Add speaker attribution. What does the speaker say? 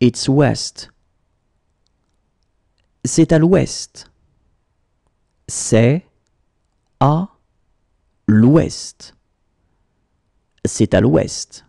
Speaker 1: It's west. C'est à l'ouest. C'est à l'ouest. C'est à l'ouest.